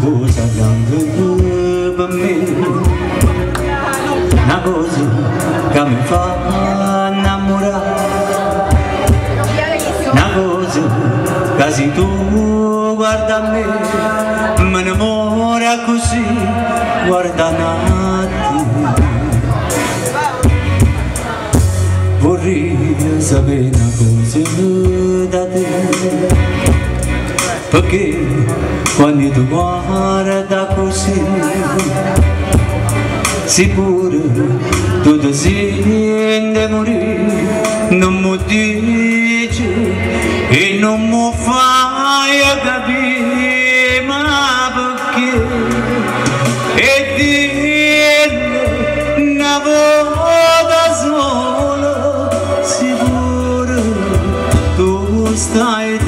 cosa grande per me una cosa che mi fa innamorare una cosa che se tu guarda a me mi innamora così guarda un attimo vorrei sapere una cosa da te perché quando tu guarda così sicuro tu ti senti morire non mi dici e non mi fai capire ma perché e dirlo una volta sola sicuro tu stai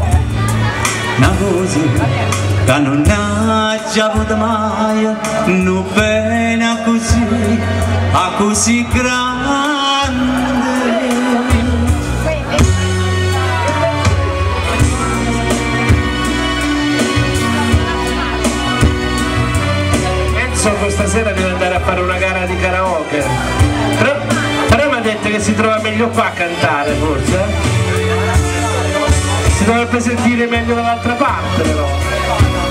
voglio bene a te, tu sei una cosa grande per me, una cosa che tu stesso non sai una cosa che non ha già avuto mai non pena così a così grande Enzo questa sera deve andare a fare una gara di karaoke però, però mi ha detto che si trova meglio qua a cantare forse eh? Si dovrebbe sentire meglio dall'altra parte però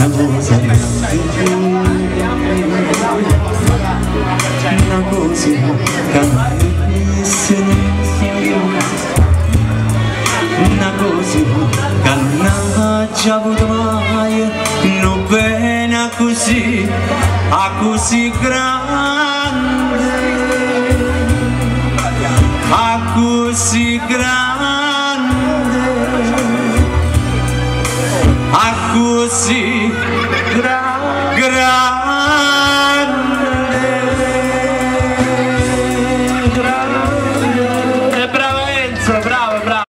una cosa una cosa che se una cosa che non già avuto mai non bene così a così grande a così grande sim.